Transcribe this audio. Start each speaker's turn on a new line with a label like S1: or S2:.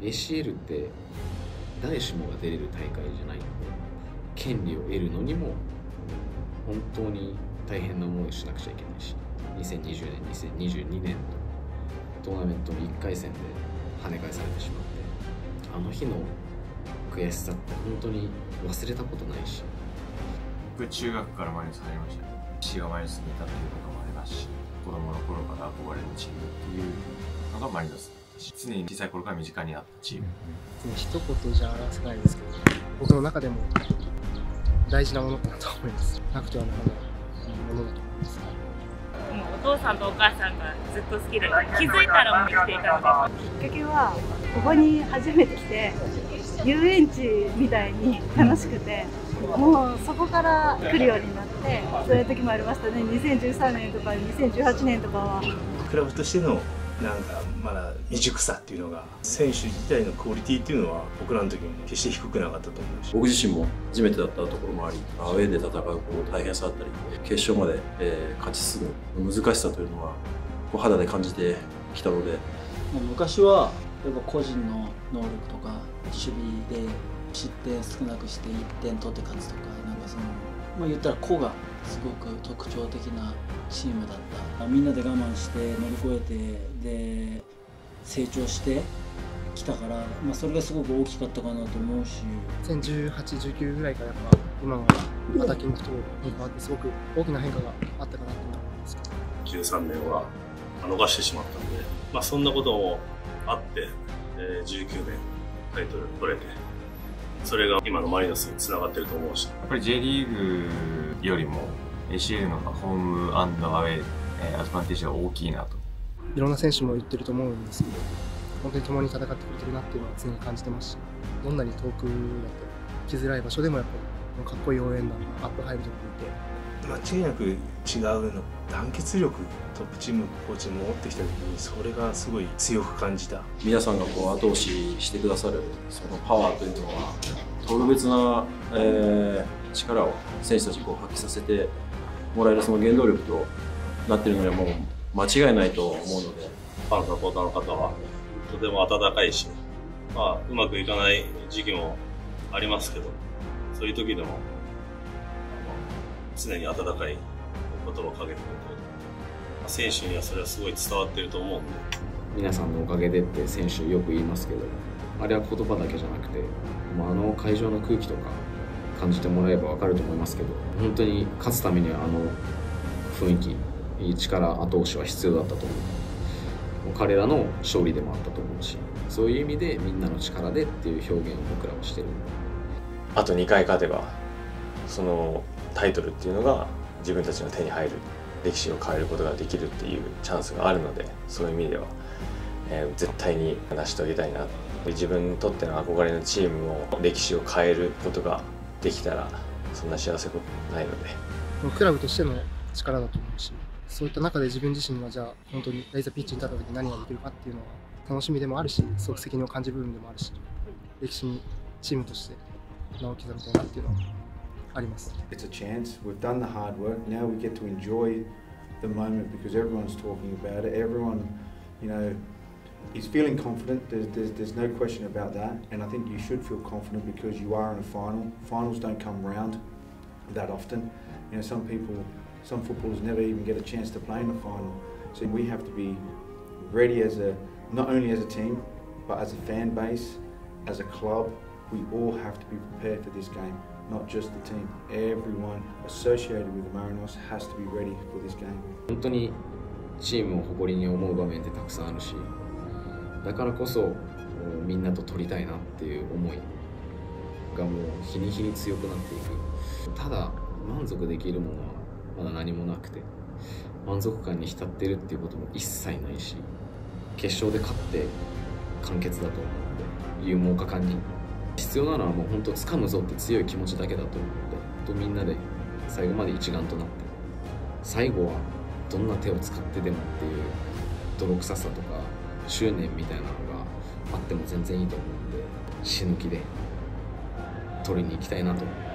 S1: ACL って誰しもが出れる大会じゃないので権利を得るのにも本当に大変な思いをしなくちゃいけないし2020年2022年のトーナメントの1回戦で跳ね返されてしまってあの日の悔しさって本当に忘れたことないし。
S2: 僕中学からマリノス入りました。父がマリノスにいたっていうこともありますし子供の頃から憧れるチームっていうのがマリノス。ったし常に小さい頃から身近にあったチーム、
S3: うん、一言じゃ表せないですけど僕の中でも大事なものかなと思います。なくてはならないものだと思います。
S4: お父さんとお母さんがずっと好きで気づいたらもう生きていたの
S5: で。きっかけはここに初めて来て遊園地みたいに楽しくてもうそこから来るようになってそういう時もありましたね。2013年とか2018年とかは。
S6: クラブとしてのなんかまだ未熟さっていうのが選手自体のクオリティっていうのは僕らの時も決して低くなかったと思うし。
S7: 僕自身も初めてだったところもありアウェーで戦うこう大変さだったり決勝まで、えー、勝ち進む難しさというのはこう肌で感じてきたので。
S8: 昔は例えば個人の能力とか守備で失点少なくして1点取って勝つとかなんかその、まあ、言ったら個がすごく特徴的なチームだった。みんなで我慢して乗り越えてで成長してきたから、まあ、それがすごく大きかったかなと思うし。
S3: 2018、19ぐらいからやっぱ今のアタッキングフットボールに変わってすごく大きな変化があったかなと思うんです
S6: けど。13年は逃してしまったんで、まあ、そんなこともあって、えー、19年タイトル取れてそれが今のマリノスにつながってると思うし。
S2: やっぱり J リーグよりも ACL のホームアウェイ、えー、アドバンテージが大きいなと。
S3: いろんな選手も言ってると思うんですけど本当に共に戦ってくれてるなっていうのは常に感じてますしどんなに遠くだと来づらい場所でもやっぱかっこいい応援団アップ入るとこ
S6: いて。間違いなく違うの団結力トップチームコーチも持ってきた時にそれがすごい強く感じた。
S7: 皆さんがこう後押ししてくださるそのパワーというのは特別な、えー、力を選手たちこう発揮させてもらえるその原動力となっているのはもう間違いないと思うので
S6: ファンサポーターの方はとても温かいし、まあ、うまくいかない時期もありますけどそういう時でも常に温かい言葉をかけてくれて選手にはそれはすごい伝わってると思うんで。
S1: 皆さんのおかげでって選手よく言いますけどあれは言葉だけじゃなくてもうあの会場の空気とか感じてもらえば分かると思いますけど本当に勝つためにはあの雰囲気力後押しは必要だったと思う。彼らの勝利でもあったと思うしそういう意味でみんなの力でっていう表現を僕らはしてる
S2: あと2回勝てばそのタイトルっていうのが自分たちの手に入る歴史を変えることができるっていうチャンスがあるのでそういう意味では、えー、絶対に成し遂げたいな。自分にとっての憧れのチームの歴史を変えることができたらそんな幸せことないので。
S3: クラブとしての力だと思うしそういった中で自分自身がじゃあ本当にいざピッチに立った時に何ができるかっていうのは楽しみでもあるしすごく責任を感じる部分でもあるし歴史にチームとして 名を刻みたいなっていうのはあります。
S9: It's a chance. We've done the hard work. Now we get to enjoy the moment because everyone's talking about it. Everyone, you know, he's feeling confident. There's, there's, there's no question about that. And I think you should feel confident because you are in a final. Finals don't come round that often. You know, some people, some footballers never even get a chance to play in the final. So we have to be ready as a, not only as a team, but as a fan base, as a club. We all have to be prepared for this game. Not just the team. Everyone associated with the Marinos has to be ready for this game.
S1: 本当にチームを誇りに思う場面ってたくさんあるしだからこそみんなと取りたいなっていう思いがもう日に日に強くなっていくただ満足できるものはまだ何もなくて満足感に浸ってるっていうことも一切ないし決勝で勝って完結だと思うので勇猛果敢に必要なのはもう本当掴むぞって強い気持ちだけだと思ってとみんなで最後まで一丸となって最後はどんな手を使ってでもっていう泥臭さとか執念みたいなのがあっても全然いいと思うんで死ぬ気で取りに行きたいなと。思って